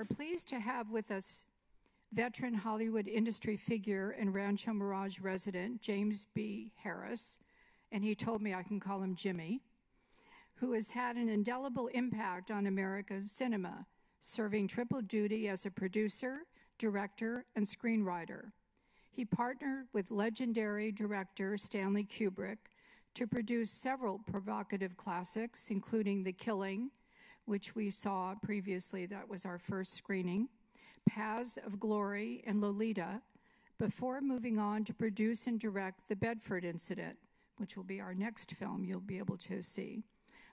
are pleased to have with us veteran Hollywood industry figure and Rancho Mirage resident James B. Harris, and he told me I can call him Jimmy, who has had an indelible impact on America's cinema, serving triple duty as a producer, director, and screenwriter. He partnered with legendary director Stanley Kubrick to produce several provocative classics, including The Killing, which we saw previously, that was our first screening, Paths of Glory, and Lolita, before moving on to produce and direct The Bedford Incident, which will be our next film you'll be able to see,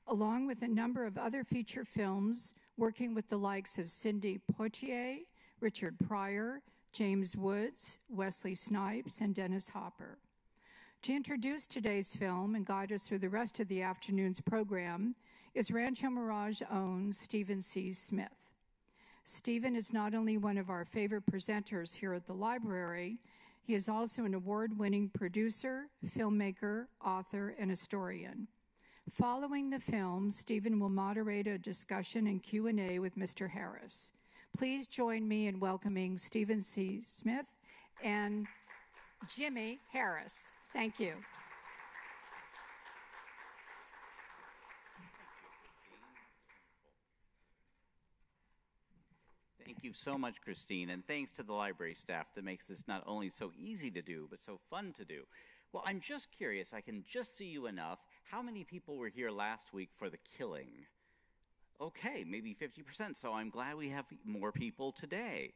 along with a number of other feature films, working with the likes of Sidney Poitier, Richard Pryor, James Woods, Wesley Snipes, and Dennis Hopper. To introduce today's film and guide us through the rest of the afternoon's program is Rancho Mirage own Steven C. Smith. Steven is not only one of our favorite presenters here at the library, he is also an award-winning producer, filmmaker, author, and historian. Following the film, Steven will moderate a discussion and Q&A with Mr. Harris. Please join me in welcoming Steven C. Smith and Jimmy Harris. Thank you. You so much, Christine, and thanks to the library staff that makes this not only so easy to do, but so fun to do. Well, I'm just curious, I can just see you enough. How many people were here last week for the killing? Okay, maybe 50%, so I'm glad we have more people today.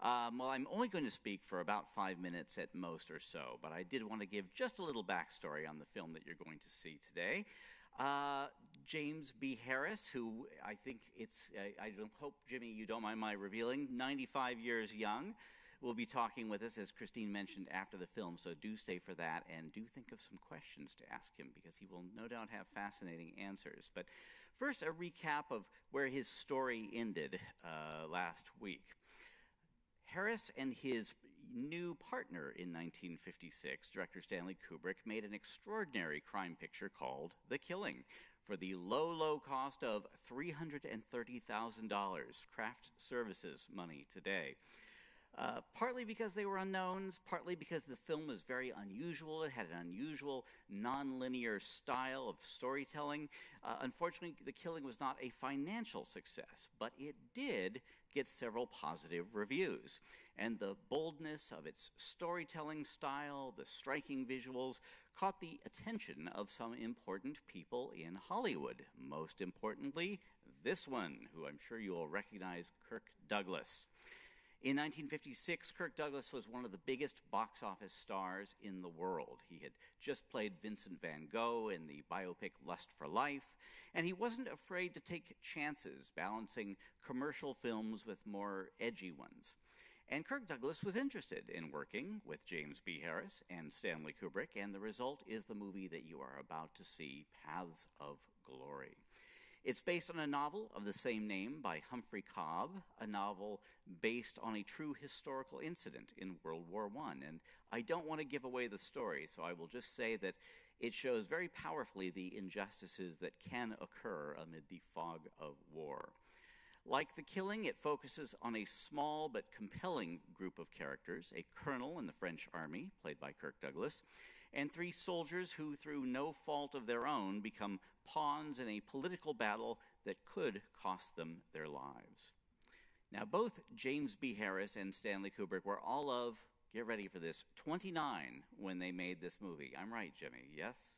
Um, well, I'm only going to speak for about five minutes at most or so, but I did want to give just a little backstory on the film that you're going to see today. Uh, James B. Harris, who I think it's, I, I hope, Jimmy, you don't mind my revealing, 95 years young, will be talking with us, as Christine mentioned, after the film. So do stay for that and do think of some questions to ask him because he will no doubt have fascinating answers. But first, a recap of where his story ended uh, last week. Harris and his new partner in 1956, director Stanley Kubrick, made an extraordinary crime picture called The Killing for the low, low cost of $330,000, craft services money today. Uh, partly because they were unknowns, partly because the film was very unusual. It had an unusual nonlinear style of storytelling. Uh, unfortunately, The Killing was not a financial success, but it did get several positive reviews. And the boldness of its storytelling style, the striking visuals, caught the attention of some important people in Hollywood. Most importantly, this one, who I'm sure you will recognize, Kirk Douglas. In 1956, Kirk Douglas was one of the biggest box office stars in the world. He had just played Vincent van Gogh in the biopic Lust for Life, and he wasn't afraid to take chances, balancing commercial films with more edgy ones. And Kirk Douglas was interested in working with James B. Harris and Stanley Kubrick, and the result is the movie that you are about to see, Paths of Glory. It's based on a novel of the same name by Humphrey Cobb, a novel based on a true historical incident in World War I. And I don't want to give away the story, so I will just say that it shows very powerfully the injustices that can occur amid the fog of war. Like The Killing, it focuses on a small but compelling group of characters a colonel in the French army, played by Kirk Douglas, and three soldiers who, through no fault of their own, become pawns in a political battle that could cost them their lives. Now, both James B. Harris and Stanley Kubrick were all of, get ready for this, 29 when they made this movie. I'm right, Jimmy, yes?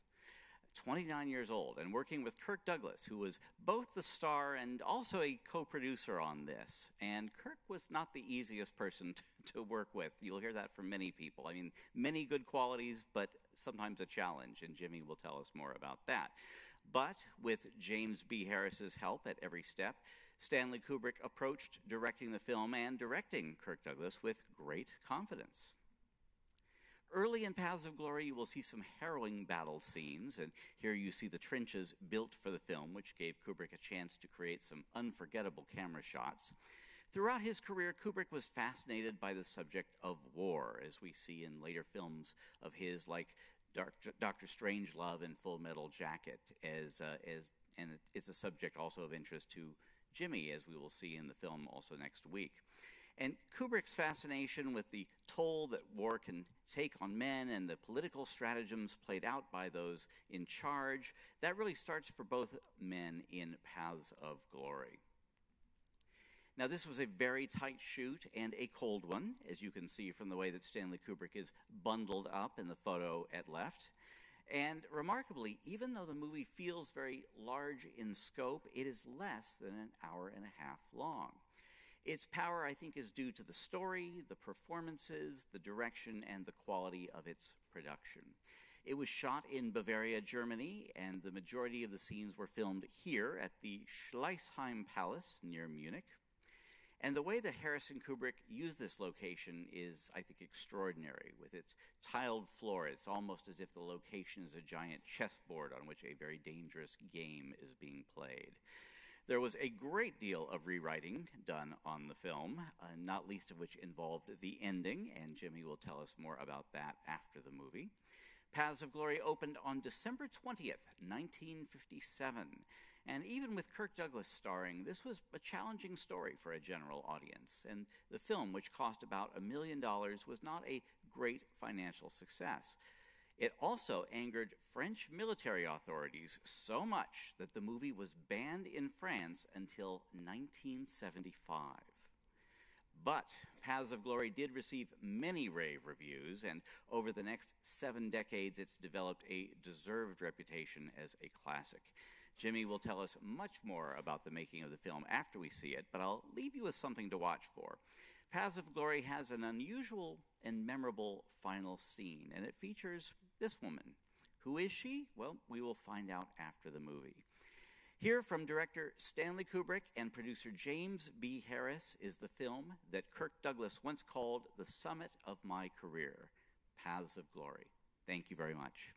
29 years old, and working with Kirk Douglas, who was both the star and also a co producer on this. And Kirk was not the easiest person to, to, work with. You'll hear that from many people. I mean, many good qualities, but sometimes a challenge, and Jimmy will tell us more about that. But with James B. Harris's help at every step, Stanley Kubrick approached directing the film and directing Kirk Douglas with great confidence. Early in Paths of Glory, you will see some harrowing battle scenes, and here you see the trenches built for the film, which gave Kubrick a chance to create some unforgettable camera shots. Throughout his career, Kubrick was fascinated by the subject of war, as we see in later films of his, like Doctor Strangelove and Full Metal Jacket, as, uh, as, and it's a subject also of interest to Jimmy, as we will see in the film also next week. And Kubrick's fascination with the toll that war can take on men and the political stratagems played out by those in charge, that really starts for both men in Paths of Glory. Now, this was a very tight shoot and a cold one, as you can see from the way that Stanley Kubrick is bundled up in the photo at left. And remarkably, even though the movie feels very large in scope, it is less than an hour and a half long. Its power, I think, is due to the story, the performances, the direction, and the quality of its production. It was shot in Bavaria, Germany, and the majority of the scenes were filmed here at the Schleißheim Palace near Munich. And the way that Harris and Kubrick used this location is, I think, extraordinary. With its tiled floor, it's almost as if the location is a giant chessboard on which a very dangerous game is being played. There was a great deal of rewriting done on the film, uh, not least of which involved the ending, and Jimmy will tell us more about that after the movie. Paths of Glory opened on December 20th, 1957. And even with Kirk Douglas starring, this was a challenging story for a general audience. And the film, which cost about a million dollars, was not a great financial success. It also angered French military authorities so much that the movie was banned in France until 1975. But Paths of Glory did receive many rave reviews, and over the next seven decades, it's developed a deserved reputation as a classic. Jimmy will tell us much more about the making of the film after we see it, but I'll leave you with something to watch for. Paths of Glory has an unusual and memorable final scene, and it features this woman. Who is she? Well, we will find out after the movie. Here from director Stanley Kubrick and producer James B. Harris is the film that Kirk Douglas once called the summit of my career, Paths of Glory. Thank you very much.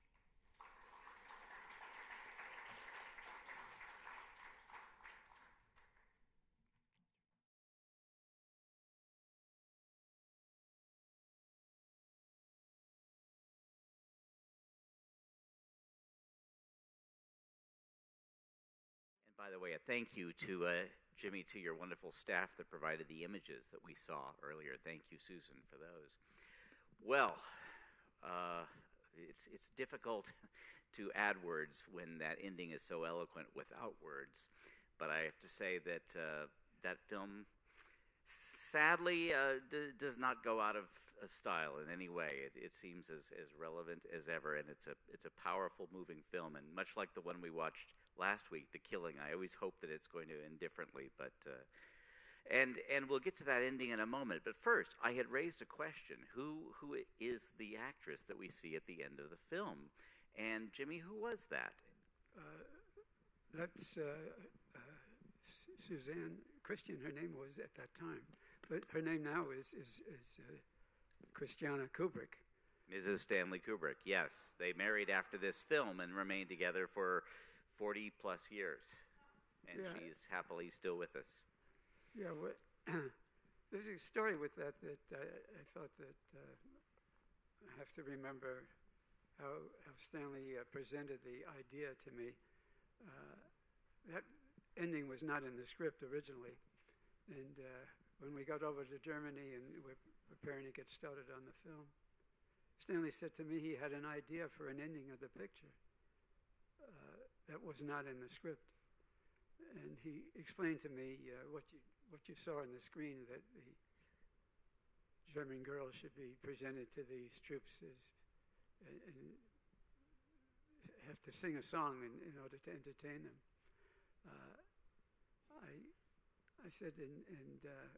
By the way, a thank you to uh, Jimmy, to your wonderful staff that provided the images that we saw earlier. Thank you, Susan, for those. Well, uh, it's, it's difficult to add words when that ending is so eloquent without words, but I have to say that uh, that film sadly uh, does not go out of, of, style in any way. It, it seems as, as relevant as ever, and it's a, it's a powerful, moving film, and much like the one we watched last week, The Killing. I always hope that it's going to end differently, but uh, and and we'll get to that ending in a moment. But first, I had raised a question: Who who is the actress that we see at the end of the film? And Jimmy, who was that? Uh, that's uh, uh Susanne Christian. Her name was at that time, but her name now is is, is uh, Christiana Kubrick. Mrs. Stanley Kubrick, yes. They married after this film and remained together for 40 plus years, and yeah. she's happily still with us. Yeah, well, there's a story with that that I, I thought that uh, I have to remember how, how Stanley uh, presented the idea to me. Uh, that ending was not in the script originally, and uh, when we got over to Germany and we're preparing to get started on the film, Stanley said to me he had an idea for an ending of the picture that was not in the script. And he explained to me uh, what you what you saw on the screen that the German girl should be presented to these troops as and, and have to sing a song in, in order to entertain them. Uh, I I said, and, and uh,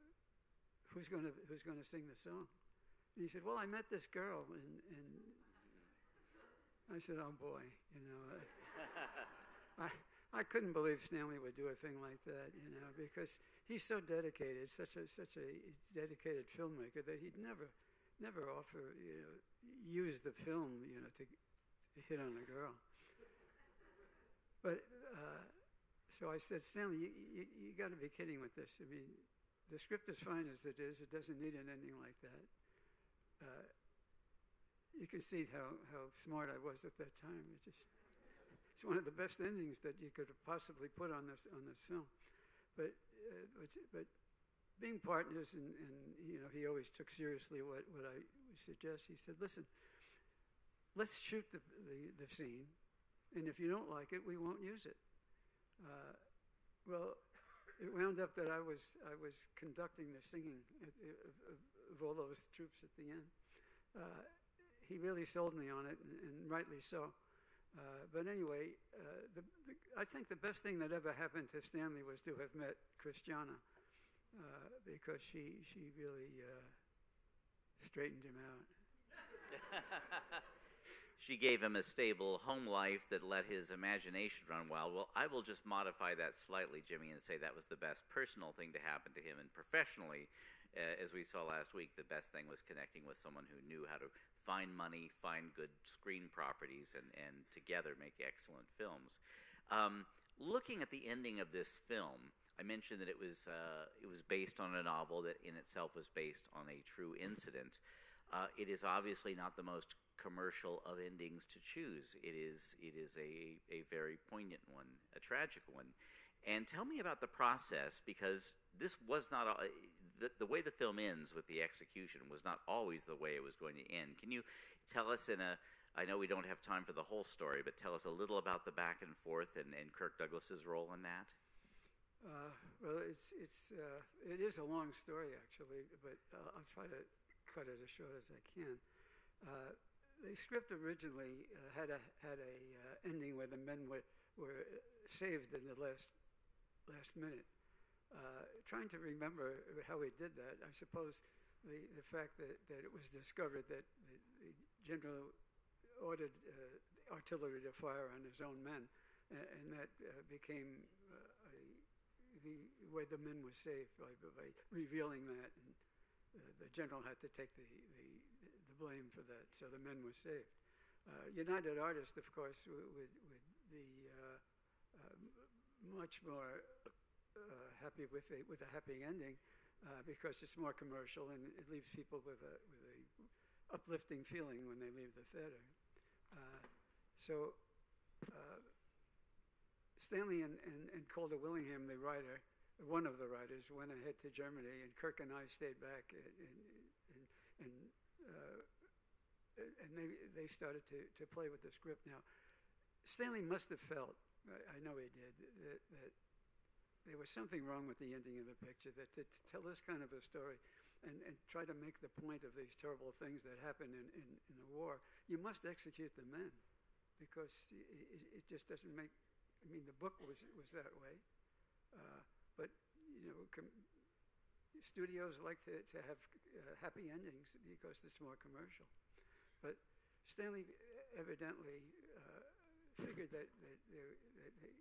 who's going to who's going to sing the song? And he said, well, I met this girl, and, and I said, oh boy, you know. I, I couldn't believe Stanley would do a thing like that, you know, because he's so dedicated, such a such a dedicated filmmaker that he'd never, never offer, you know, use the film, you know, to, to hit on a girl. But uh, so I said, Stanley, you, you, you got to be kidding with this. I mean, the script is fine as it is. It doesn't need an ending like that. Uh, you can see how, how smart I was at that time. It just it's one of the best endings that you could possibly put on this on this film. but, uh, but, but being partners, and, and you know, he always took seriously what, what I suggest. He said, listen, let's shoot the, the, the scene, and if you don't like it, we won't use it. Uh, well, it wound up that I was, I was conducting the singing of, of, of all those troops at the end. Uh, he really sold me on it, and, and rightly so. Uh, but anyway, uh, the, the, I think the best thing that ever happened to Stanley was to have met Christiana, uh, because she she really uh, straightened him out. she gave him a stable home life that let his imagination run wild. Well, I will just modify that slightly, Jimmy, and say that was the best personal thing to happen to him, and professionally. Uh, as we saw last week, the best thing was connecting with someone who knew how to find money, find good screen properties, and, and together make excellent films. Um, looking at the ending of this film, I mentioned that it was uh, it was based on a novel that in itself was based on a true incident. Uh, it is obviously not the most commercial of endings to choose. It is it is a a very poignant one, a tragic one. And tell me about the process because this was not a, the, the way the film ends with the execution was not always the way it was going to end. Can you tell us in a I know we don't have time for the whole story, but tell us a little about the back and forth and, and Kirk Douglas's role in that. Uh, well, it's it's uh, it is a long story actually, but uh, I'll try to cut it as short as I can. Uh, the script originally uh, had a had a uh, ending where the men were were saved in the last last minute, uh, trying to remember how he did that, I suppose the, the fact that, that it was discovered that the, the general ordered uh, artillery to fire on his own men, and, and that uh, became uh, a, the way the men were saved by, by revealing that, and uh, the general had to take the, the, the blame for that, so the men were saved. Uh, United Artists, of course, would, would be much more uh, happy with a, with a happy ending uh, because it's more commercial and it leaves people with a, with a uplifting feeling when they leave the theater. Uh, so Stanley and, and, and Calder Willingham, the writer, one of the writers, went ahead to Germany, and Kirk and I stayed back, and, and, and, uh, and they, they started to, to play with the script. Now, Stanley must have felt, I know he did, that, that there was something wrong with the ending of the picture. That to tell this kind of a story and, and try to make the point of these terrible things that happen in, in, in war, you must execute the men because it, it, just doesn't make. I mean, the book was was that way, uh, but you know, com- studios like to, to have uh, happy endings because it's more commercial. But Stanley evidently uh, figured that, that, that they,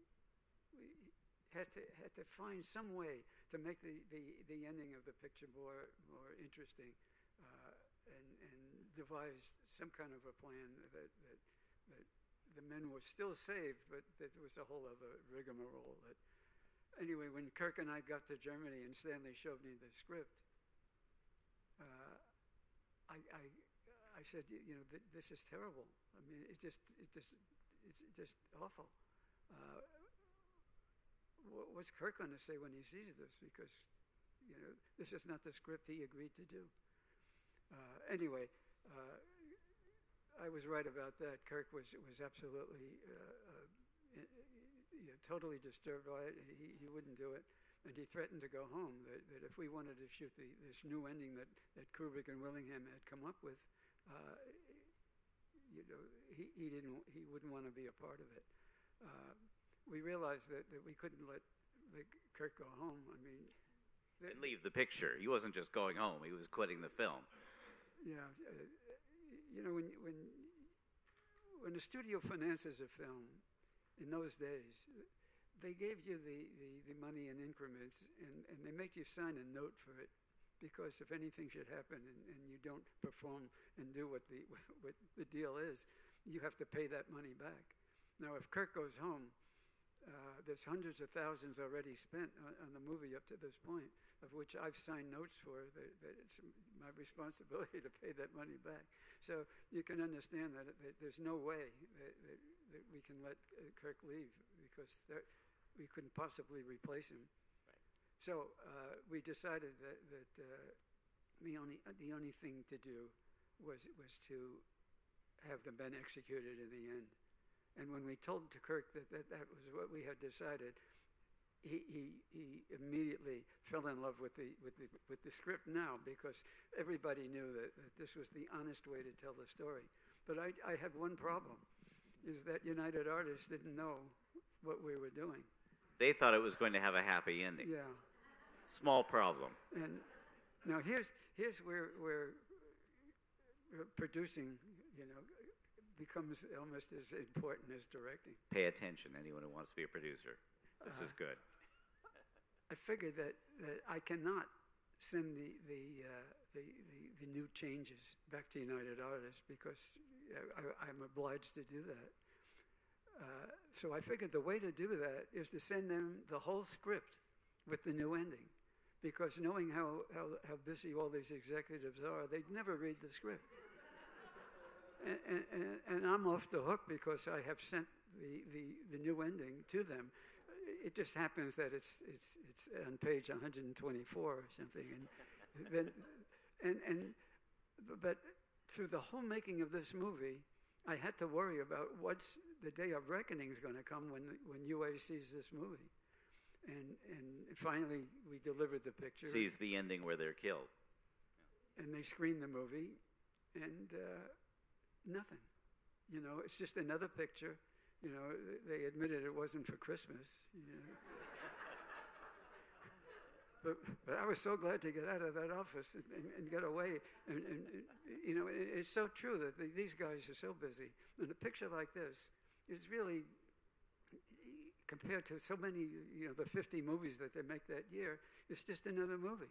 had to had to find some way to make the, the, the ending of the picture more more interesting, uh, and and devise some kind of a plan that that, that the men were still saved, but that was a whole other rigmarole. That anyway, when Kirk and I got to Germany and Stanley showed me the script, uh, I, I I said, you know, th- this is terrible. I mean, it just it just it's just awful. Uh, what's Kirk going to say when he sees this? Because, you know, this is not the script he agreed to do. Uh, anyway, uh, I was right about that. Kirk was was absolutely uh, uh totally disturbed by it. He, he wouldn't do it. And he threatened to go home, that, that if we wanted to shoot the, this new ending that, that Kubrick and Willingham had come up with, uh, you know, he, he, didn't, he wouldn't want to be a part of it. We realized that, that we couldn't let, Kirk go home. I mean, and leave the picture. He wasn't just going home; he was quitting the film. Yeah, uh, you know when when when the studio finances a film in those days, they gave you the, the, the money in increments and, and they make you sign a note for it because if anything should happen and, and you don't perform and do what the what the deal is, you have to pay that money back. Now, if Kirk goes home uh, there's hundreds of thousands already spent on, on, the movie up to this point, of which I've signed notes for. That, that it's my responsibility to pay that money back. So you can understand that, that there's no way that, that, that, we can let uh, Kirk leave because we couldn't possibly replace him. Right. So uh, we decided that, that uh, the, only, uh, the only thing to do was, was to have them been executed in the end. And when we told to Kirk that that, that was what we had decided, he, he, he immediately fell in love with the, with, the, with the script now because everybody knew that, that this was the honest way to tell the story. But I, I had one problem, is that United Artists didn't know what we were doing. They thought it was going to have a happy ending. Yeah. Small problem. And now here's, here's where, where uh, producing, you know, becomes almost as important as directing. Pay attention, anyone who wants to be a producer. This uh, is good. I figured that, that I cannot send the, the, uh, the, the, the, new changes back to United Artists because I, am obliged to do that. Uh, so I figured the way to do that is to send them the whole script with the new ending. Because knowing how, how, how busy all these executives are, they'd never read the script. And, and, and, I'm off the hook because I have sent the, the, the new ending to them. It just happens that it's, it's, it's on page 124 or something. And then, and, and, but through the whole making of this movie, I had to worry about what's the day of reckoning is going to come when, when UA sees this movie. And, and finally, we delivered the picture. Sees the ending where they're killed. And they screened the movie, and uh, nothing. You know, it's just another picture. You know, they admitted it wasn't for Christmas. You know. but, but I was so glad to get out of that office and, and, and get away. And, and, you know, it, it's so true that the, these guys are so busy. And a picture like this is really compared to so many, you know, the 50 movies that they make that year, it's just another movie.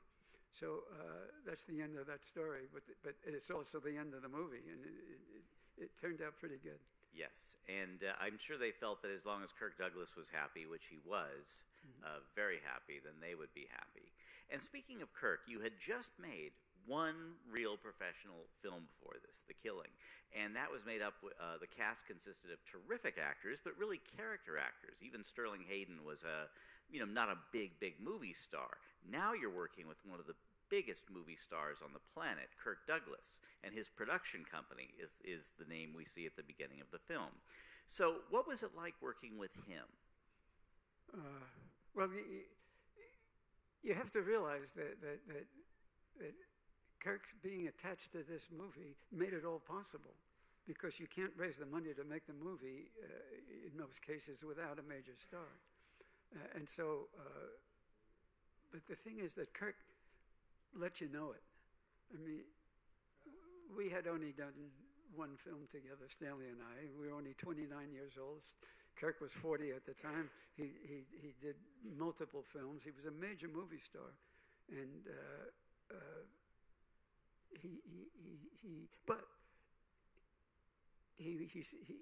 So uh, that's the end of that story, but, but it's also the end of the movie, and it, it, it turned out pretty good. Yes, and uh, I'm sure they felt that as long as Kirk Douglas was happy, which he was, mm-hmm. uh, very happy, then they would be happy. And speaking of Kirk, you had just made one real professional film before this, The Killing. And that was made up, uh, the cast consisted of terrific actors, but really character actors. Even Sterling Hayden was a, you know, not a big, big movie star. Now you're working with one of the biggest movie stars on the planet, Kirk Douglas, and his production company is, is the name we see at the beginning of the film. So, what was it like working with him? Uh, well, you, you, have to realize that, that, that, that Kirk being attached to this movie made it all possible because you can't raise the money to make the movie uh, in most cases without a major star. Uh, and so, uh, but the thing is that Kirk let you know it. I mean, we had only done one film together, Stanley and I. We were only 29 years old. Kirk was 40 at the time. He, he, he did multiple films. He was a major movie star. And uh, uh, he, he, he, he but he, he's, he,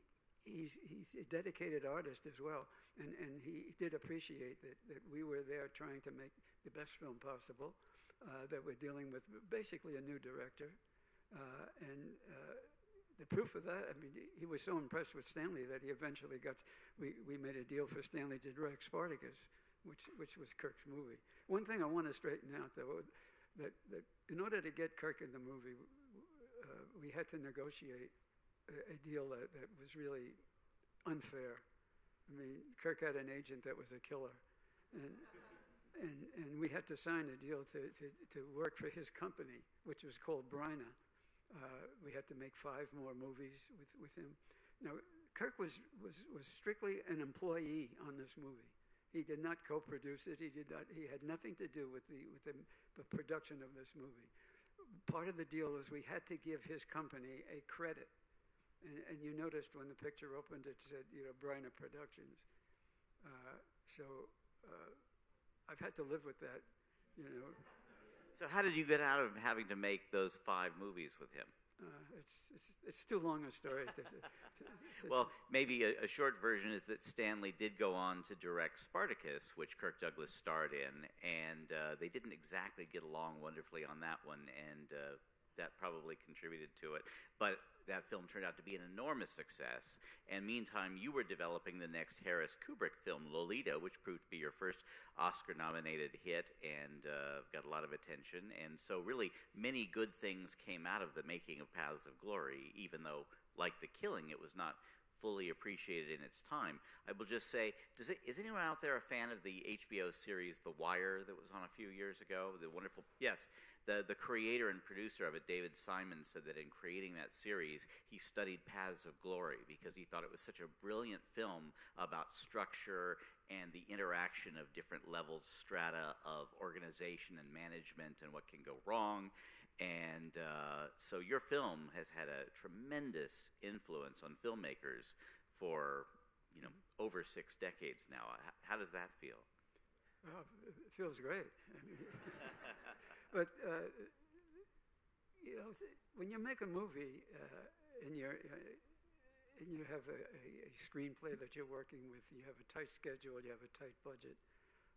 he's, he's a dedicated artist as well. And, and he did appreciate that, that we were there trying to make the best film possible, uh, that we're dealing with basically a new director. Uh, and uh, the proof of that, I mean, he was so impressed with Stanley that he eventually got, we, we made a deal for Stanley to direct Spartacus, which, which was Kirk's movie. One thing I want to straighten out, though, that, that in order to get Kirk in the movie, uh, we had to negotiate a, a deal that, that was really unfair. I mean, Kirk had an agent that was a killer. And, and, and we had to sign a deal to, to, to work for his company, which was called Bryna. Uh, we had to make five more movies with, with him. Now, Kirk was, was, was strictly an employee on this movie. He did not co-produce it. He did not. He had nothing to do with the with the, the production of this movie. Part of the deal was we had to give his company a credit, and, and you noticed when the picture opened, it said you know Bryna Productions. Uh, so uh, I've had to live with that, you know. So how did you get out of having to make those five movies with him? Uh, it's, it's, it's too long a story. To, to, to, well, maybe a, a, short version is that Stanley did go on to direct Spartacus, which Kirk Douglas starred in, and uh, they didn't exactly get along wonderfully on that one. And uh, that probably contributed to it. But that film turned out to be an enormous success. And meantime, you were developing the next Harris Kubrick film, Lolita, which proved to be your first Oscar nominated hit and uh, got a lot of attention. And so, really, many good things came out of the making of Paths of Glory, even though, like The Killing, it was not fully appreciated in its time. I will just say, does it, is anyone out there a fan of the HBO series The Wire that was on a few years ago? The wonderful, yes, the, the creator and producer of it, David Simon, said that in creating that series, he studied Paths of Glory because he thought it was such a brilliant film about structure and the interaction of different levels, strata of organization and management and what can go wrong. And uh, so your film has had a tremendous influence on filmmakers for, you know, over six decades now. How does that feel? Oh, it feels great. but uh, you know, when you make a movie uh, and you're uh, and you have a, a, screenplay that you're working with, you have a tight schedule, you have a tight budget.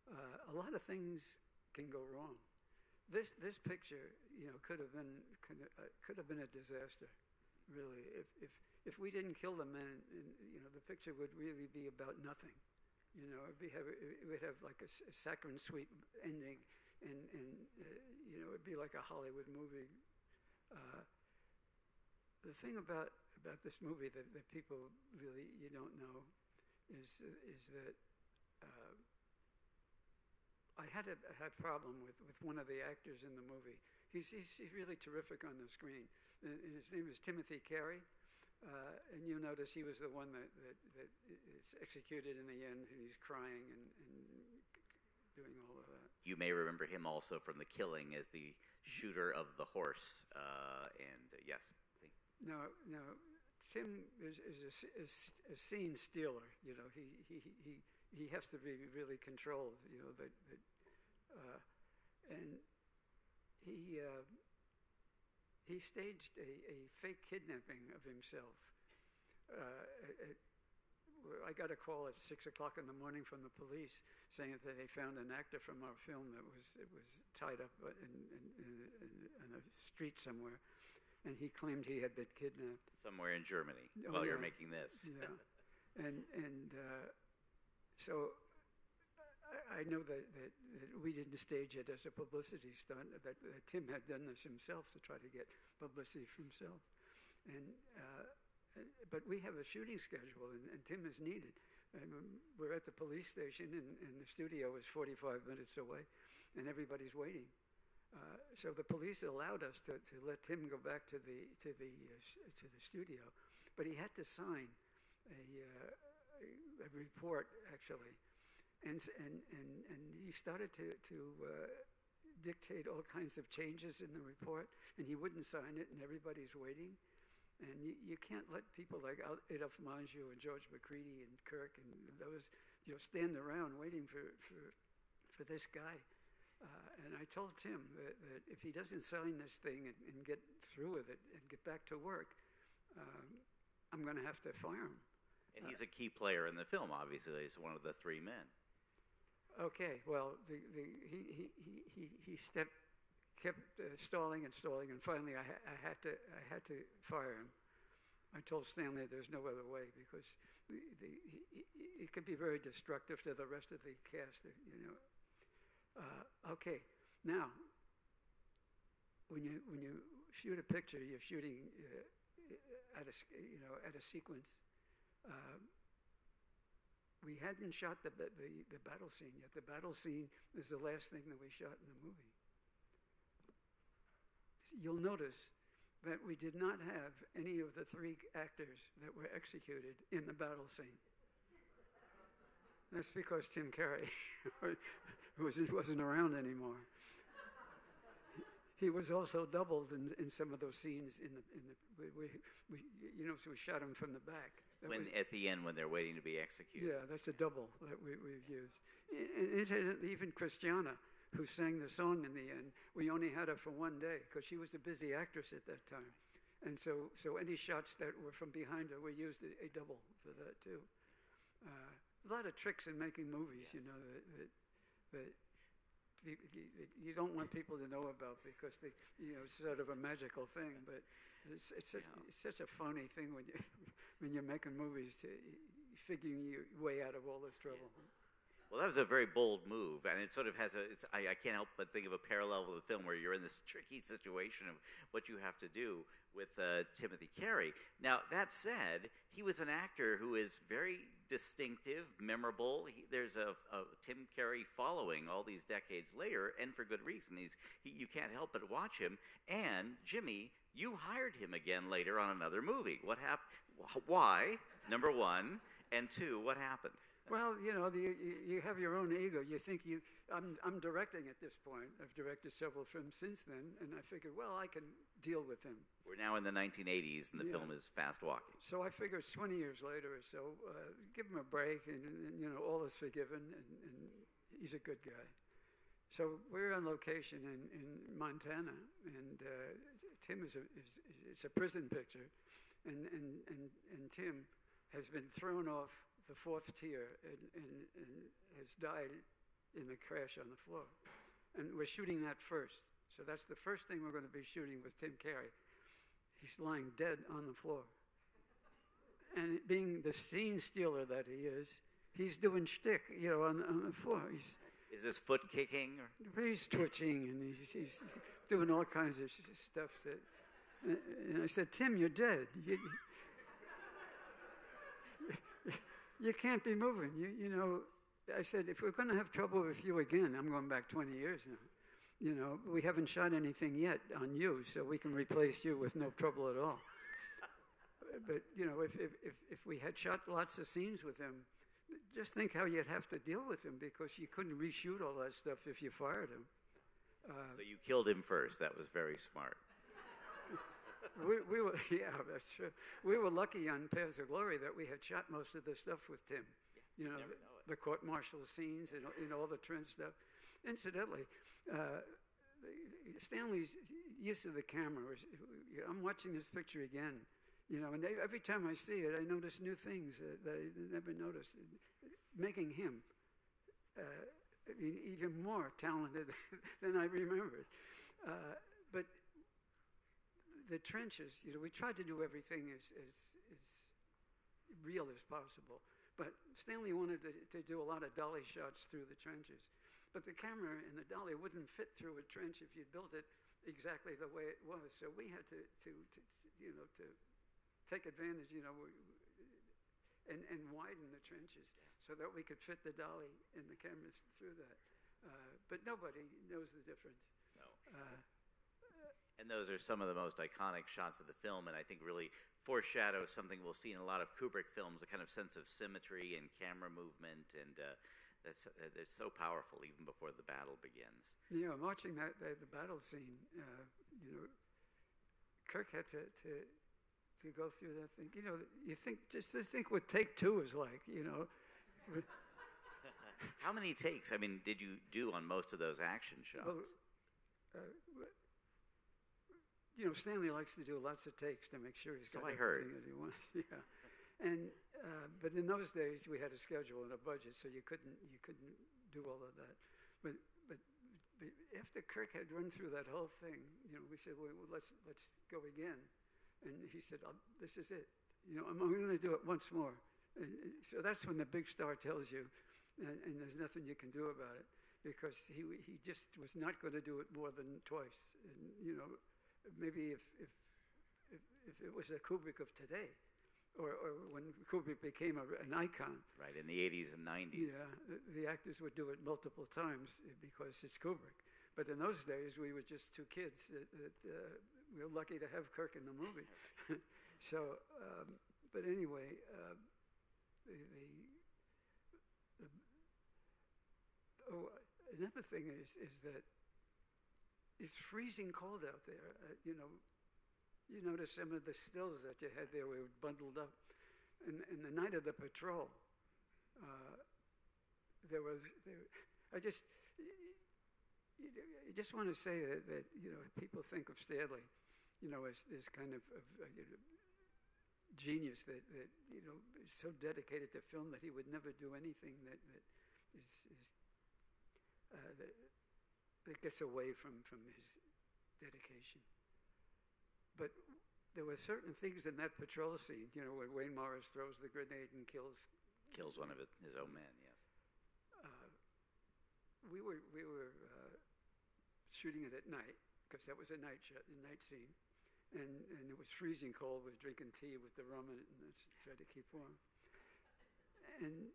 Uh, a lot of things can go wrong. This this picture, you know, could have been could, uh, could have been a disaster, really. If if if we didn't kill the men, you know, the picture would really be about nothing. You know, it'd have, it would have like a, a saccharine sweet ending and and uh, you know it'd be like a Hollywood movie. Uh, the thing about about this movie that, that people really you don't know is is that uh, I had a had problem with, with one of the actors in the movie. He's, he's, he's really terrific on the screen, and, his name is Timothy Carey. Uh, and you'll notice he was the one that, that, that is executed in the end, and he's crying and, and doing all. You may remember him also from The Killing as the shooter of the horse. Uh, and uh, yes. No, no. Tim is, is a, is a, scene stealer. You know, he, he, he, he has to be really controlled. You know, that, uh, and he uh, he staged a, a fake kidnapping of himself. Uh, I got a call at six o'clock in the morning from the police saying that they found an actor from our film that was it was tied up in, in, in, in a street somewhere, and he claimed he had been kidnapped somewhere in Germany oh, while yeah. you're making this. yeah, and and uh, so I, I know that, that, that, we didn't stage it as a publicity stunt. That, that, Tim had done this himself to try to get publicity for himself, and. Uh, but we have a shooting schedule, and, and Tim is needed. And we're at the police station, and, and, the studio is 45 minutes away, and everybody's waiting. Uh, so the police allowed us to, to let Tim go back to the to the uh, to the studio, but he had to sign a, uh, a, report actually, and and and and he started to to uh, dictate all kinds of changes in the report, and he wouldn't sign it, and everybody's waiting. And you, you can't let people like Adolphe Menjou and George Macready and Kirk and those, you know, stand around waiting for, for, for this guy. Uh, and I told Tim that, that, if he doesn't sign this thing and, and, get through with it and get back to work, um, I'm going to have to fire him. And he's uh, a key player in the film, obviously. He's one of the three men. Okay, well, the, the, he, he, he, he stepped kept uh, stalling and stalling, and finally I, ha- I, had to I had to fire him. I told Stanley there's no other way because the, the, he, he, it could be very destructive to the rest of the cast. You know. Uh, okay, now when you when you shoot a picture, you're shooting uh, at a you know at a sequence. Um, we hadn't shot the, the, the battle scene yet. The battle scene is the last thing that we shot in the movie you'll notice that we did not have any of the three actors that were executed in the battle scene. That's because Tim Carey was, wasn't around anymore. He was also doubled in, in some of those scenes. In the, in the we, we, we you know, so we shot him from the back. when was, at the end, when they're waiting to be executed. Yeah, that's a double that we, we've used. It, it, even Christiana, who sang the song in the end. We only had her for one day because she was a busy actress at that time. And so, so any shots that were from behind her, we used a, a double for that too. Uh, a lot of tricks in making movies, yes. you know, that, that, that you, don't want people to know about because they, you know, it's sort of a magical thing. But it's, it's, such, Yeah. it's such a phony thing when you when you're making movies to figuring your way out of all this trouble. Well, that was a very bold move, and it sort of has a. I can't help but think of a parallel with the film where you're in this tricky situation of what you have to do with uh, Timothy Carey. Now, that said, he was an actor who is very distinctive, memorable. He, there's a, a Tim Carey following all these decades later, and for good reason. He's he, you can't help but watch him. And Jimmy, you hired him again later on another movie. What happened? Why? Number one, and two, what happened? Well, you know, the, you, you have your own ego. You think you, I'm, I'm directing at this point. I've directed several films since then, and I figured, well, I can deal with him. We're now in the 1980s, and the Yeah. film is Fast-Walking. So I figure it's 20 years later or so, uh, give him a break, and, and, you know, all is forgiven, and, and he's a good guy. So we're on location in, in Montana, and uh, Tim is a, is, it's a prison picture, and, and, and, and Tim has been thrown off the fourth tier and, and, and has died in the crash on the floor. And we're shooting that first. So that's the first thing we're going to be shooting with Tim Carey. He's lying dead on the floor. And being the scene stealer that he is, he's doing shtick, you know, on, on the floor. He's, Is this foot kicking? Or? he's twitching and he's, he's doing all kinds of stuff that. And I said, Tim, you're dead. You, you can't be moving. You, you know, I said, if we're going to have trouble with you again, I'm going back 20 years now. You know, we haven't shot anything yet on you, so we can replace you with no trouble at all. But, you know, if, if, if, if we had shot lots of scenes with him, just think how you'd have to deal with him because you couldn't reshoot all that stuff if you fired him. Uh, so you killed him first. That was very smart. We, we were, yeah, that's true. We were lucky on Paths of Glory that we had shot most of the stuff with Tim. You know, the, know the court martial scenes and you know all the trend stuff. Incidentally, uh, Stanley's use of the camera was. I'm watching this picture again, you know, and every time I see it, I notice new things that, that I never noticed. Making him. Uh, I mean, even more talented than I remembered. Uh, but the trenches, you know, we tried to do everything as, as, as real as possible. But Stanley wanted to, to do a lot of dolly shots through the trenches. But the camera and the dolly wouldn't fit through a trench if you built it exactly the way it was. So we had to, to, to you know, to take advantage, you know, and, and widen the trenches so that we could fit the dolly and the cameras through that. Uh, but nobody knows the difference. No. Uh, And those are some of the most iconic shots of the film, and I think really foreshadow something we'll see in a lot of Kubrick films, a kind of sense of symmetry and camera movement, and uh, that's uh, they're so powerful even before the battle begins. You know, I'm watching that, that the battle scene. Uh, you know, Kirk had to, to to go through that thing. You know, you think just to think what take two is like. You know, How many takes? I mean, did you do on most of those action shots? Well, uh, you know, Stanley likes to do lots of takes to make sure he's So got I heard. everything that he wants. yeah, and uh, but in those days we had a schedule and a budget, so you couldn't you couldn't do all of that. But but, but after Kirk had run through that whole thing, you know, we said, well, let's let's go again, and he said, this is it. You know, I'm, I'm going to do it once more. And so that's when the big star tells you, and, and there's nothing you can do about it because he he just was not going to do it more than twice. And you know, maybe if if if, if it was a Kubrick of today, or, or when Kubrick became a, an icon, right in the 80s and 90s. yeah, the, the actors would do it multiple times because it's Kubrick. But in those days, we were just two kids that, that uh, we were lucky to have Kirk in the movie. so, um, but anyway, uh, the, the, the oh, another thing is is that it's freezing cold out there. Uh, you know, you notice some of the stills that you had there were bundled up. And, and the night of the patrol, uh, there was, there, I just, you, know, I just want to say that, that, you know, people think of Stanley, you know, as this kind of, of uh, you know, genius that, that, you know, is so dedicated to film that he would never do anything that, that is, is uh, that, that gets away from, from his dedication. But there were certain things in that patrol scene, you know, when Wayne Morris throws the grenade and kills. Kills one of it, his own men, yes. Uh, we were, we were uh, shooting it at night because that was a night, shot, a night scene. And, and it was freezing cold. We were drinking tea with the rum in it and tried to keep warm. And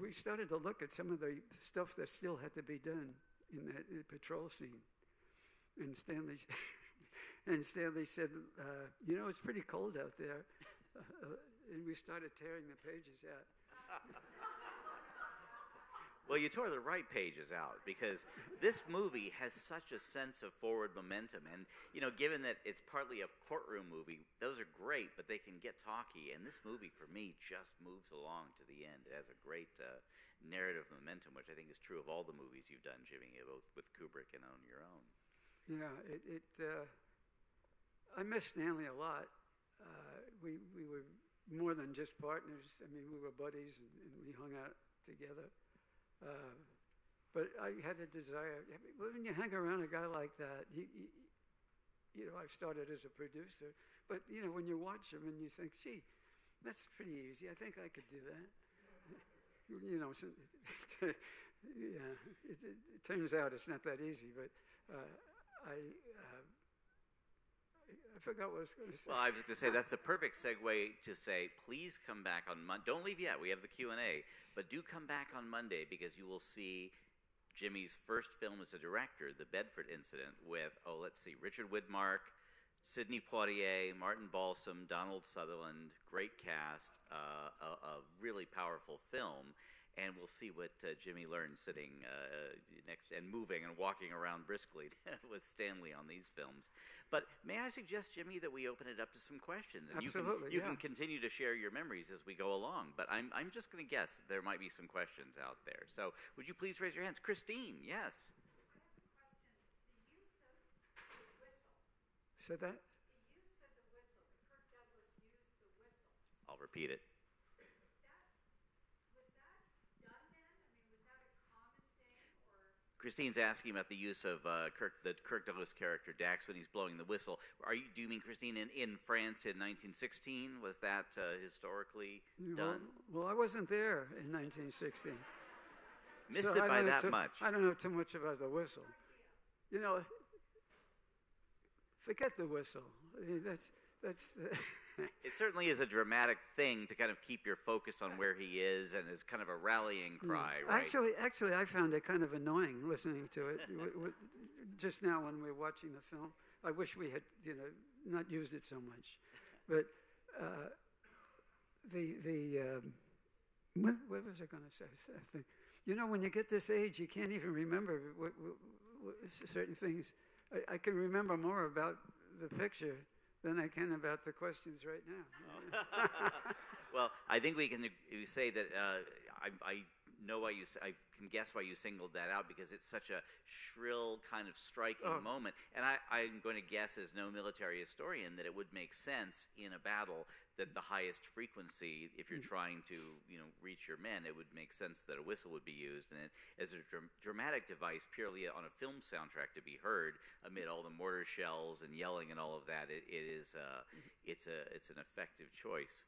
we started to look at some of the stuff that still had to be done in that uh, patrol scene. And Stanley, and Stanley said, uh, "You know, it's pretty cold out there." Uh, and we started tearing the pages out. Well, you tore the right pages out because this movie has such a sense of forward momentum. And, you know, given that it's partly a courtroom movie, those are great, but they can get talky. And this movie, for me, just moves along to the end. It has a great uh, narrative momentum, which I think is true of all the movies you've done, Jimmy, both with Kubrick and on your own. Yeah, it. it uh, I miss Stanley a lot. Uh, we, we were more than just partners. I mean, we were buddies and, and we hung out together. Uh, but I had a desire. I mean, When you hang around a guy like that, you, you, you know, I started as a producer, but you know, when you watch him and you think, gee, that's pretty easy. I think I could do that. You know, yeah, it, it, it, turns out it's not that easy, but uh, I, uh, I forgot what I was going to say. Well, I was going to say that's a perfect segue to say, please come back on Monday. Don't leave yet. We have the Q and A, but do come back on Monday because you will see Jimmy's first film as a director, The Bedford Incident, with oh, let's see, Richard Widmark, Sidney Poitier, Martin Balsam, Donald Sutherland. Great cast, uh, a, a really powerful film and we'll see what uh, Jimmy learns sitting uh, next and moving and walking around briskly with Stanley on these films. But may I suggest, Jimmy, that we open it up to some questions? And Absolutely. You, can, you yeah. can continue to share your memories as we go along. But I'm, I'm just going to guess there might be some questions out there. So would you please raise your hands? Christine, yes. So that? I'll repeat it. Christine's asking about the use of uh, Kirk, the Kirk Douglas character Dax when he's blowing the whistle. Are you? Do you mean Christine in, in France in 1916? Was that uh, historically done? Well, well, I wasn't there in 1916. Missed so it by that too, much. I don't know too much about the whistle. You know, forget the whistle. That's that's. it certainly is a dramatic thing to kind of keep your focus on where he is and is kind of a rallying Hmm. cry, right? Actually, actually, I found it kind of annoying listening to it. Just now, when we were watching the film, I wish we had, you know, not used it so much. But uh, the the um, what, what, was I going to say? You know, when you get this age, you can't even remember what, what, certain things. I, I can remember more about the picture than I can about the questions right now. well, I think we can say that uh, I, I, know why you. I can guess why you singled that out because it's such a shrill, kind of striking Oh. moment. And I, I'm going to guess, as no military historian, that it would make sense in a battle that the highest frequency, if you're trying to, you know, reach your men, it would make sense that a whistle would be used, and it, as a dram- dramatic device, purely on a film soundtrack to be heard amid all the mortar shells and yelling and all of that, it, it is, uh, it's a, it's an effective choice.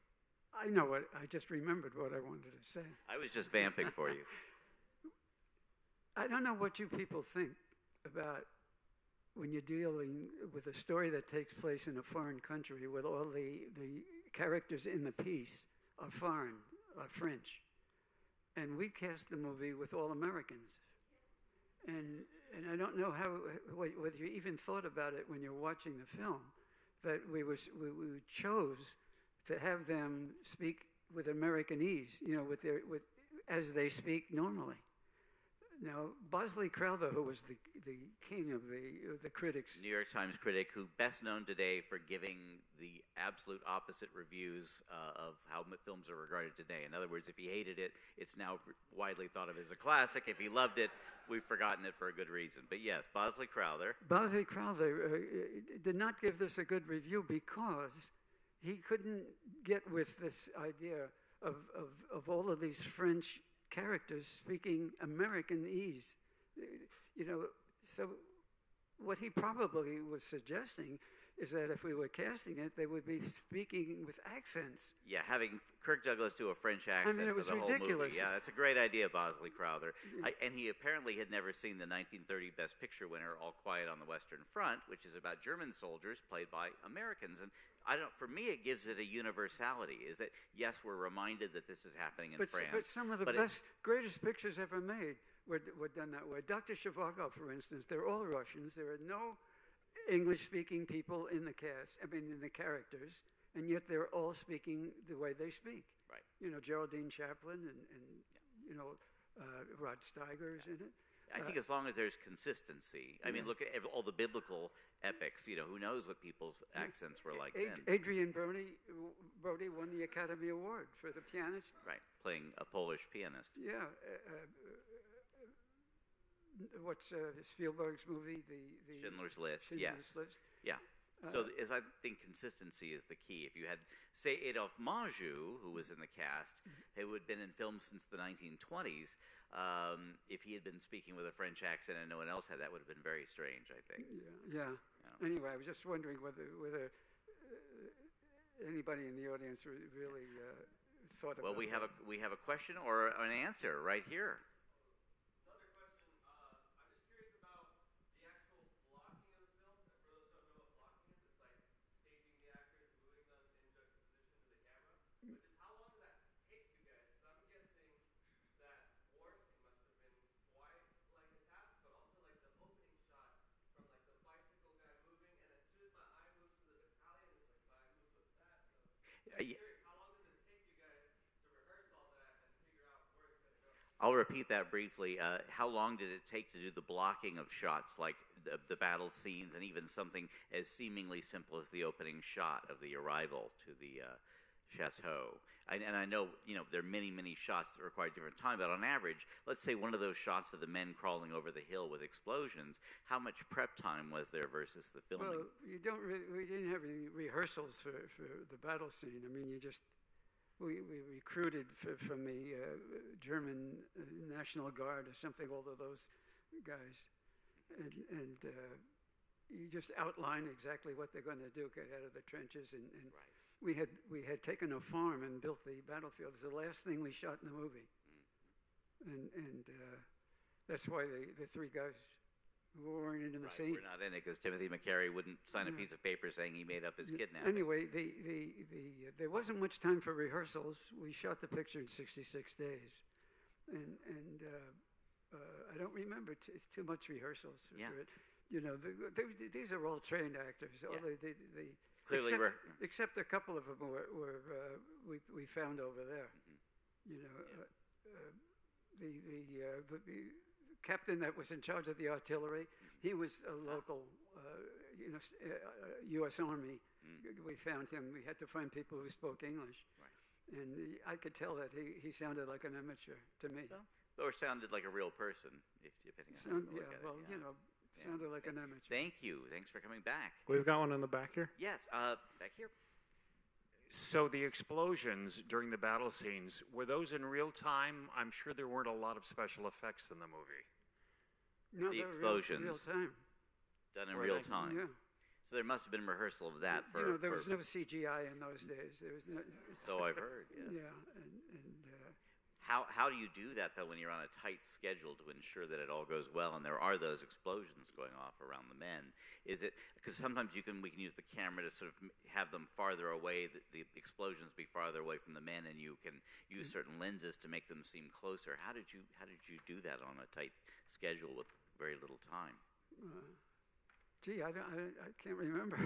I know what I just remembered what I wanted to say. I was just vamping for you. I don't know what you people think about when you're dealing with a story that takes place in a foreign country with all the, the characters in the piece are foreign, are French. And we cast the movie with all Americans. And, and I don't know how, whether you even thought about it when you're watching the film, that we, was, we, we chose to have them speak with Americanese, you know, with their, with, as they speak normally. Now, Bosley Crowther, who was the, the king of the, of the critics, New York Times critic who best known today for giving the absolute opposite reviews uh, of how films are regarded today. In other words, if he hated it, it's now widely thought of as a classic. If he loved it, we've forgotten it for a good reason. But yes, Bosley Crowther. Bosley Crowther uh, did not give this a good review because he couldn't get with this idea of, of, of all of these French characters speaking Americanese. You know, so what he probably was suggesting is that if we were casting it, they would be speaking with accents. Yeah, having Kirk Douglas do a French accent it was for the ridiculous. whole movie. Yeah, that's a great idea, Bosley Crowther. Mm-hmm. I, and he apparently had never seen the 1930 Best Picture winner, All Quiet on the Western Front, which is about German soldiers played by Americans. And I don't. For me, it gives it a universality. Is that yes, we're reminded that this is happening in But, France. but some of the best, greatest pictures ever made were, were done that way. Dr. Zhivago, for instance, they're all Russians. There are no English-speaking people in the cast. I mean, in the characters, and yet they're all speaking the way they speak. Right. You know, Geraldine Chaplin and, and you know, uh, Rod Steiger is in it. I think as long as there's consistency. I mean, look at all the biblical epics. You know, who knows what people's accents were like Ad- then? Adrien Brody, Brody won the Academy Award for the pianist. Right, playing a Polish pianist. Yeah. Uh, uh, what's uh, Spielberg's movie? The, the Schindler's List. Schindler's yes. List. Yeah. So, th- as I think consistency is the key. If you had, say, Adolphe Menjou, who was in the cast, who had been in films since the 1920s, um, if he had been speaking with a French accent and no one else had, that would have been very strange. I think. Yeah, yeah. Anyway, I was just wondering whether whether uh, anybody in the audience re- really uh, thought Well, about we have a we have a question or an answer right here. Another question. Uh, I'm just curious about the actual blocking of the film. And for those who don't know what blocking is, it's like staging the actors, moving them in juxtaposition to the camera. But just how long did that take you guys? Because I'm guessing that war scene must have been quite like a task, but also like the opening shot from like the bicycle guy moving, and as soon as my eye moves to the battalion, it's like my eye moves with that. So Uh, y- curious, how long does it take you guys to rehearse all that and figure out where it's going to go? I'll repeat that briefly. Uh, how long did it take to do the blocking of shots, like the, the battle scenes, and even something as seemingly simple as the opening shot of the arrival to the uh, chateau? I, and I know, you know, there are many, many shots that require different time, but on average, let's say one of those shots of the men crawling over the hill with explosions, how much prep time was there versus the filming? Well, you don't really, we didn't have any rehearsals for, for the battle scene. I mean, you just, we, we recruited f from the uh, German uh, National Guard or something, all of those guys. And, and uh, you just outline exactly what they're going to do, get out of the trenches. And, and Right. We, had, we had taken a farm and built the battlefield. It's the last thing we shot in the movie. And, and uh, that's why the, the three guys weren't in the Right, scene. we're not in it because Timothy McCary wouldn't sign a piece of paper saying he made up his kidnapping. Anyway, the, the, the, there wasn't much time for rehearsals. We shot the picture in 66 days. And, and uh, uh, I don't remember t- too much rehearsals for Yeah. it. You know, the, they, these are all trained actors. All Yeah. the, the, the, Clearly except, we're- except a couple of them were, were uh, we, we found over there. Mm-hmm. You know, uh, uh, the, the, uh, the, the captain that was in charge of the artillery, he was a local, uh, you know, uh, uh, U.S. Army. We found him. We had to find people who spoke English. Right. And he, I could tell that he, he sounded like an amateur to me. Or sounded like a real person, if depending on Sound, how you yeah, look at it, well, yeah. you know, sounded like an amateur. Thank you. Thanks for coming back. We've got one in the back here. Yes, uh, back here. So the explosions during the battle scenes were those in real time? I'm sure there weren't a lot of special effects in the movie. no, the they were real- Real, time. Done in Were real they? time. Yeah. So there must have been rehearsal of that for. you know, there for- was no CGI in those days. There was no. So I've heard. Yes. Yeah, and, and How how do you do that though when you're on a tight schedule to ensure that it all goes well and there are those explosions going off around the men? Is it because sometimes you can we can use the camera to sort of have them farther away, the, the explosions be farther away from the men, and you can use mm-hmm. certain lenses to make them seem closer. How did you how did you do that on a tight schedule with very little time? Uh, Gee, I, don't, I, don't- I can't remember.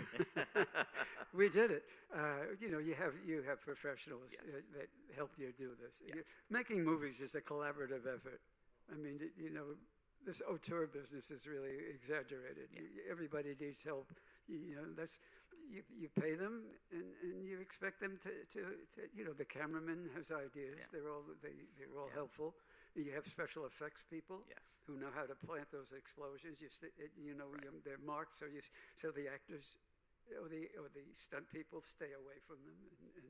we did it. Uh, you know, you have you have professionals Yes. that, that help you do this. Making movies is a collaborative effort. I mean, you know, this auteur business is really exaggerated. You- everybody needs help. You know, that's you, you pay them and, and you expect them to, to, to you know the cameraman has ideas. Yeah. They're all they they're all Yeah. helpful. You have special effects people Yes. who know how to plant those explosions. You, you know, you, they're marked so you so the actors or the or the stunt people stay away from them. And, and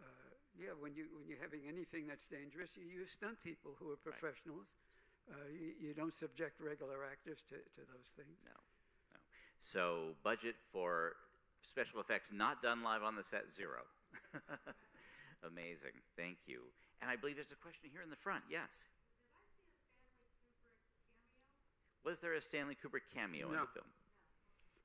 uh, yeah, when you when you're having anything that's dangerous, you use stunt people who are professionals. Uh, you, you don't subject regular actors to, to those things. No, no. So budget for special effects not done live on the set zero. Amazing. Thank you. And I believe there's a question here in the front. Yes. Was there a Stanley Kubrick cameo in the film?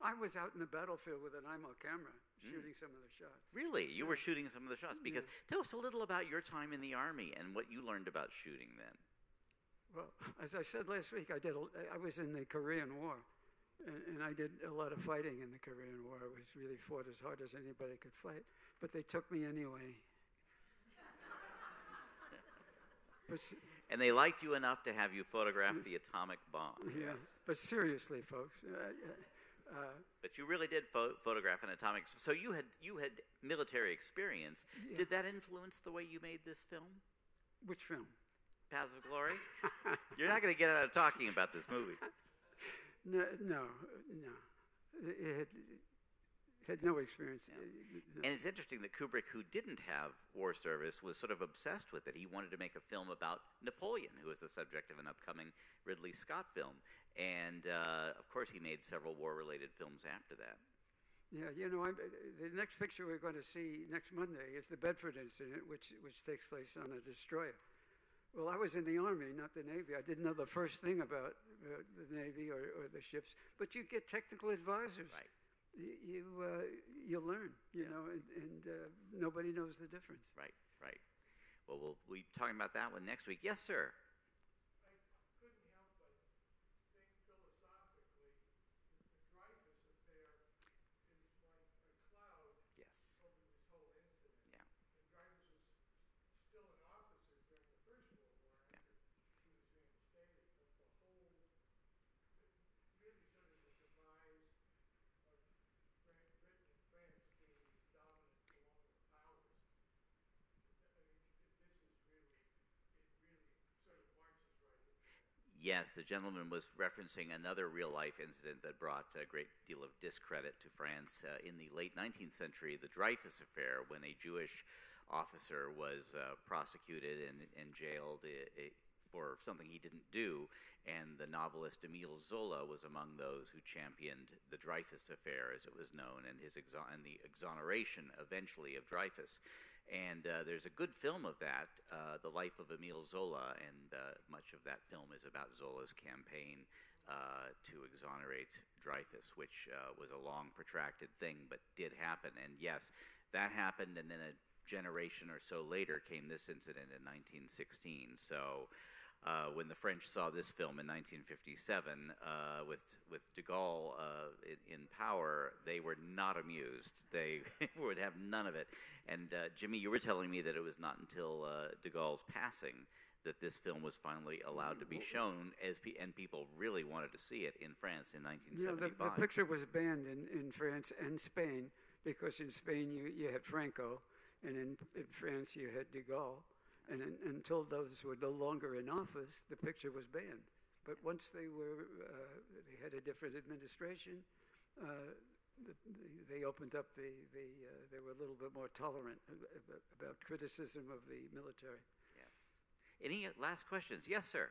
I was out in the battlefield with an Eyemo camera Mm. shooting some of the shots. Really? You were shooting some of the shots because tell us a little about your time in the army and what you learned about shooting then. Well, as I said last week, I did. A, I was in the Korean War, and, and I did a lot of fighting in the Korean War. I was really fought as hard as anybody could fight, but they took me anyway. but, And they liked you enough to have you photograph the atomic bomb. yeah, but seriously, folks, uh, uh, But you really did pho- photograph an atomic. So you had you had military experience. Did that influence the way you made this film, which film? Paths of Glory? You're not going to get out of talking about this movie. No, no, no. It, had, it had no experience. Uh, no. And it's interesting that Kubrick, who didn't have war service, was sort of obsessed with it. He wanted to make a film about Napoleon, who was the subject of an upcoming Ridley Scott film. And uh, of course, he made several war related films after that. Yeah, you know, I'm, the next picture we're going to see next Monday is the Bedford incident, which which takes place on a destroyer. Well, I was in the Army, not the Navy. I didn't know the first thing about uh, the Navy or, or the ships, but you get technical advisors. Right. You uh, you learn, you know, and, and uh, nobody knows the difference. Right, right. Well, we'll be talking about that one next week. Yes, sir. couldn't help but think philosophically that the Dreyfus affair is like a cloud Yes. over this whole incident. Yeah. And Dreyfus was still an officer during the First World War Yeah. after he was reinstated, but the whole, really sort of the demise of Great Britain and France being these dominant colonial powers. I mean, this is really, it really sort of marches right in there. Yes, the gentleman was referencing another real life incident that brought a great deal of discredit to France uh, in the late 19th century, the Dreyfus Affair, when a Jewish officer was uh, prosecuted and, and jailed i- i- for something he didn't do. And the novelist Emile Zola was among those who championed the Dreyfus Affair, as it was known, and, his and the exoneration eventually of Dreyfus. And uh, there's a good film of that, uh, The Life of Emile Zola, and uh, much of that film is about Zola's campaign uh, to exonerate Dreyfus, which uh, was a long, protracted thing, but did happen. And yes, that happened, and then a generation or so later came this incident in 1916. So. Uh, when the French saw this film in 1957 uh, with with De Gaulle uh, in, in power, they were not amused. They would have none of it. And uh, Jimmy, you were telling me that it was not until uh, De Gaulle's passing that this film was finally allowed to be shown, as pe- and people really wanted to see it in France in Yeah, the, 1975. the picture was banned in, in France and Spain because in Spain you, you had Franco, and in, in France you had de Gaulle. And in, until those were no longer in office, the picture was banned. But once they were, uh, they had a different administration, uh, the, the, they opened up the, the uh, they were a little bit more tolerant ab- ab- about criticism of the military. yes. Any last questions? Yes, sir.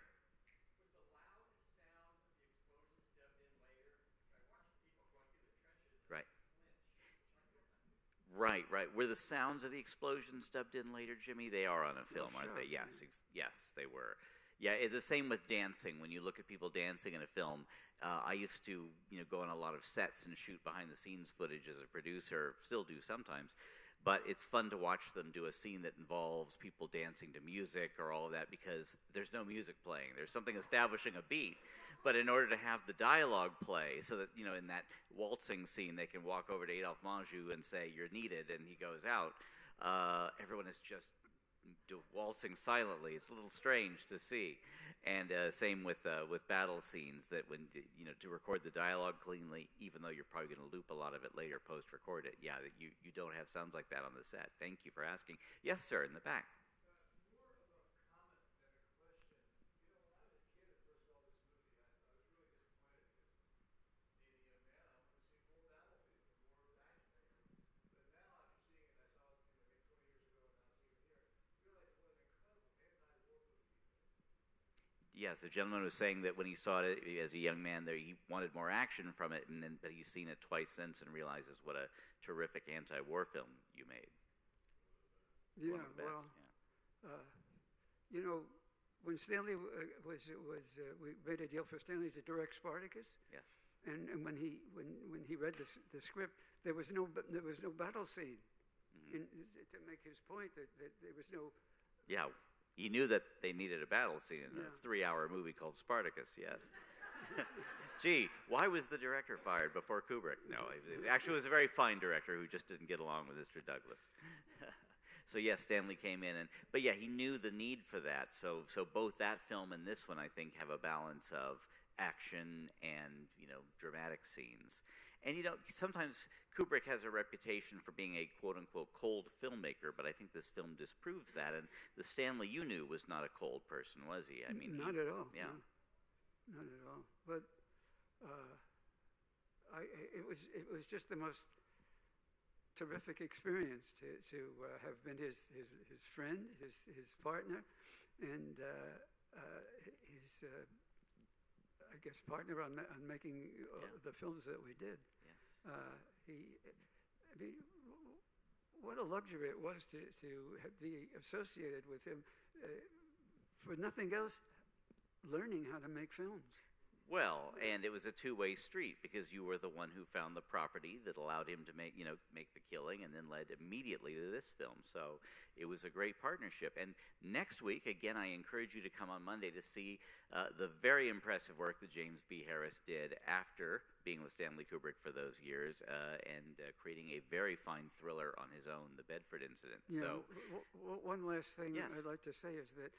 Was the loud sound of the explosions dubbed in later? 'Cause I watched people going through the trenches Right. flinch, which I feel Right, right. Were the sounds of the explosions dubbed in later, Jimmy? They are on a film, aren't they? Yes, yes, they were. Yeah, it, the same with dancing. When you look at people dancing in a film, uh, I used to, you know, go on a lot of sets and shoot behind the scenes footage as a producer. Still do sometimes, but it's fun to watch them do a scene that involves people dancing to music or all of that because there's no music playing. There's something establishing a beat, but in order to have the dialogue play, so that you know, in that waltzing scene, they can walk over to Adolphe Menjou and say, "You're needed," and he goes out. Uh, everyone is just waltzing silently. It's a little strange to see, and uh, same with uh, with battle scenes. That when you know to record the dialogue cleanly, even though you're probably going to loop a lot of it later, post record it. Yeah, you you don't have sounds like that on the set. Thank you for asking. Yes, sir, in the back. Yes, the gentleman was saying that when he saw it as a young man, that he wanted more action from it, and then that he's seen it twice since and realizes what a terrific anti-war film you made. Yeah, One of the best, well, yeah. uh, you know, when Stanley uh, was was uh, we made a deal for Stanley to direct Spartacus, yes, and, and when he when when he read the, the script, there was no there was no battle scene. Mm-hmm. In, to make his point that, that there was no yeah. He knew that they needed a battle scene in Yeah. a three-hour movie called Spartacus. Yes. Gee, why was the director fired before Kubrick? No, it- actually, it was a very fine director who just didn't get along with Mr. Douglas. so yes, Stanley came in, and but yeah, he knew the need for that. So so both that film and this one, I think, have a balance of action and you know dramatic scenes. And you know, sometimes Kubrick has a reputation for being a quote unquote cold filmmaker, but I think this film disproves that. And the Stanley you knew was not a cold person, was he? I mean, not he- at all. Yeah. no, not at all. But uh, I, it was it was just the most terrific experience to to uh, have been his his his friend, his his partner, and uh, uh, his. Uh, I guess partner on, on making uh, Yeah. the films that we did. Uh, he, I mean, what a luxury it was to, to be associated with him. Uh, for nothing else, learning how to make films. Well, and it was a two-way street because you were the one who found the property that allowed him to make, you know, make the killing, and then led immediately to this film. So it was a great partnership. And next week, again, I encourage you to come on Monday to see uh, the very impressive work that James B. Harris did after being with Stanley Kubrick for those years uh, and uh, creating a very fine thriller on his own, The Bedford Incident. You so know, w- w- one last thing Yes. I'd like to say is that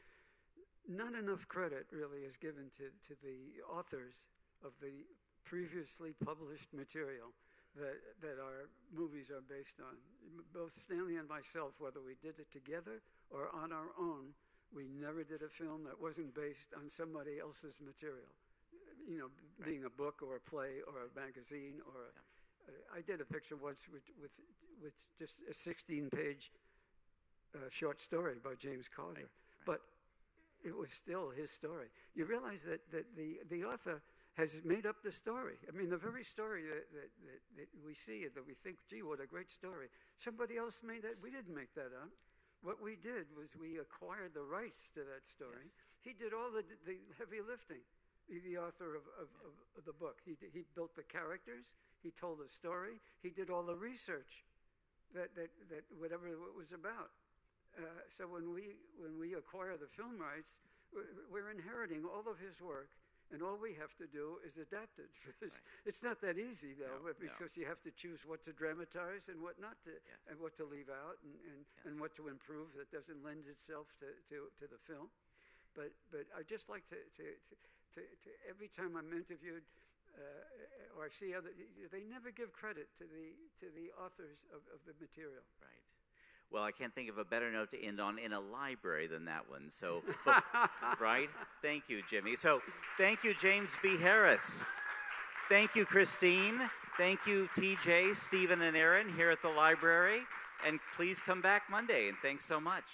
not enough credit really is given to, to the authors of the previously published material that, that our movies are based on. Both Stanley and myself, whether we did it together or on our own, we never did a film that wasn't based on somebody else's material. You know, being a book or a play or a magazine or a, uh, I did a picture once with, with, with just a 16 page uh, short story by James Carter. But it was still his story. You realize that, that the, the author has made up the story. I mean, the very story that, that, that, we see, that we think, gee, what a great story. Somebody else made that. We didn't make that up. What we did was we acquired the rights to that story. Yes. He did all the, the heavy lifting, the, the author of, of, of, of the book. He, he built the characters, he told the story, he did all the research that, that, that whatever it was about. Uh, so when we when we acquire the film rights, we're, inheriting all of his work, and all we have to do is adapt it. It's, it's not that easy though, No, but no. because you have to choose what to dramatize and what not to, Yes. and what to leave out, and, and, and what to improve that doesn't lend itself to, to, to the film. But but I just like to to, to, to, to every time I'm interviewed. Uh, or I see other, they never give credit to the to the authors of, of the material. Right. Well, I can't think of a better note to end on in a library than that one. So, right? Thank you, Jimmy. So, thank you, James B. Harris. Thank you, Christine. Thank you, TJ, Stephen, and Aaron here at the library. And please come back Monday. And thanks so much.